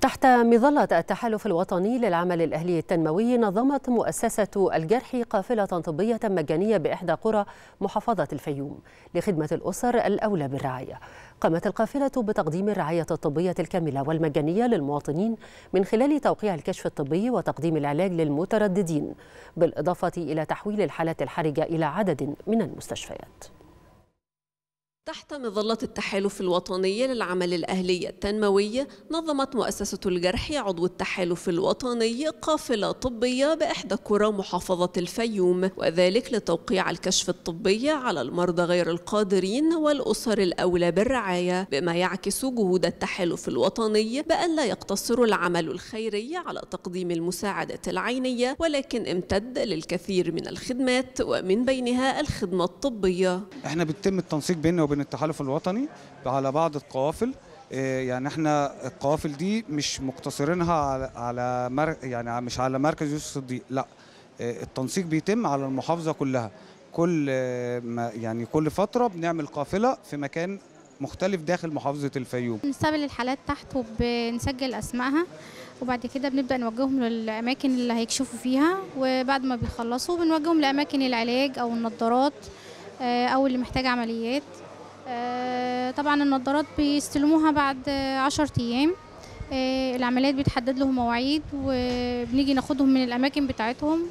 تحت مظلة التحالف الوطني للعمل الأهلي التنموي نظمت مؤسسة الجرح قافلة طبية مجانية بإحدى قرى محافظة الفيوم لخدمة الأسر الأولى بالرعاية. قامت القافلة بتقديم الرعاية الطبية الكاملة والمجانية للمواطنين من خلال توقيع الكشف الطبي وتقديم العلاج للمترددين بالإضافة إلى تحويل الحالات الحرجة إلى عدد من المستشفيات. تحت مظلة التحالف الوطني للعمل الأهلي التنموي نظمت مؤسسة الجرح عضو التحالف الوطني قافلة طبية بإحدى قرى محافظة الفيوم وذلك لتوقيع الكشف الطبي على المرضى غير القادرين والأسر الأولى بالرعاية بما يعكس جهود التحالف الوطني بأن لا يقتصر العمل الخيري على تقديم المساعدات العينية ولكن امتد للكثير من الخدمات ومن بينها الخدمة الطبية. إحنا بيتم التنسيق بيننا وبين التحالف الوطني على بعض القوافل. يعني إحنا القوافل دي مش مقتصرينها على مر يعني مش على مركز يوسف الصديق لا. التنسيق بيتم على المحافظة كلها. كل ما يعني كل فترة بنعمل قافلة في مكان مختلف داخل محافظة الفيوم. بنستقبل الحالات تحت وبنسجل أسمائها وبعد كده بنبدأ نوجههم للأماكن اللي هيكشفوا فيها وبعد ما بيخلصوا بنوجههم لأماكن العلاج أو النظارات أو اللي محتاج عمليات. طبعا النظارات بيستلموها بعد عشر أيام. العمليات بيتحدد لهم مواعيد وبنيجي ناخدهم من الأماكن بتاعتهم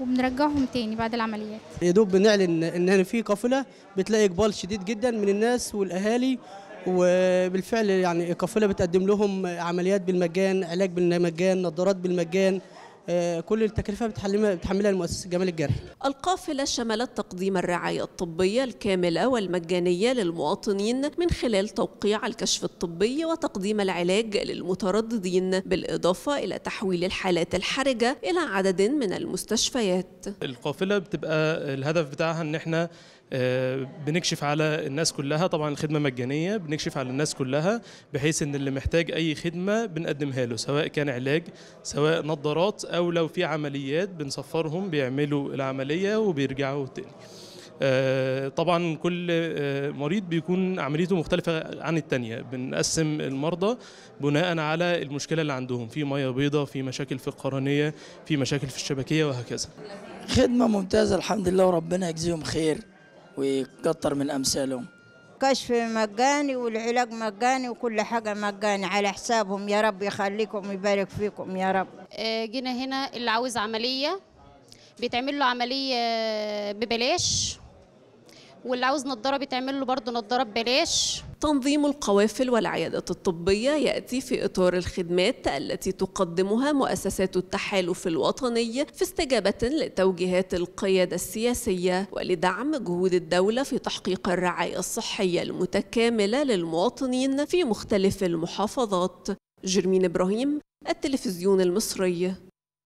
وبنرجعهم تاني بعد العمليات. يا دوب بنعلن ان في قافلة بتلاقي إقبال شديد جدا من الناس والأهالي وبالفعل يعني القافله بتقدم لهم عمليات بالمجان علاج بالمجان نظارات بالمجان كل التكلفة بتحملها المؤسسة جمال الجرحي القافلة شملت تقديم الرعاية الطبية الكاملة والمجانية للمواطنين من خلال توقيع الكشف الطبي وتقديم العلاج للمترددين بالإضافة إلى تحويل الحالات الحرجة إلى عدد من المستشفيات. القافلة بتبقى الهدف بتاعها أن إحنا بنكشف على الناس كلها. طبعا الخدمة مجانية بنكشف على الناس كلها بحيث إن اللي محتاج أي خدمة بنقدمها له سواء كان علاج سواء نظارات أو لو في عمليات بنسفرهم بيعملوا العملية وبيرجعوا تاني. طبعا كل مريض بيكون عمليته مختلفة عن التانية. بنقسم المرضى بناء على المشكلة اللي عندهم. في مية بيضة في مشاكل في القرنية في مشاكل في الشبكية وهكذا. خدمة ممتازة الحمد لله وربنا يجزيهم خير. ويكتر من أمثالهم. كشف مجاني والعلاج مجاني وكل حاجة مجاني. على حسابهم. يا رب يخليكم ويبارك فيكم يا رب. جينا هنا اللي عاوز عملية. بيتعمل له عملية ببلاش. واللي عاوز نضارة بيتعمل له برضه نضارة ببلاش. تنظيم القوافل والعيادات الطبية يأتي في إطار الخدمات التي تقدمها مؤسسات التحالف الوطني في استجابة لتوجيهات القيادة السياسية ولدعم جهود الدولة في تحقيق الرعاية الصحية المتكاملة للمواطنين في مختلف المحافظات. جرمين إبراهيم التلفزيون المصري.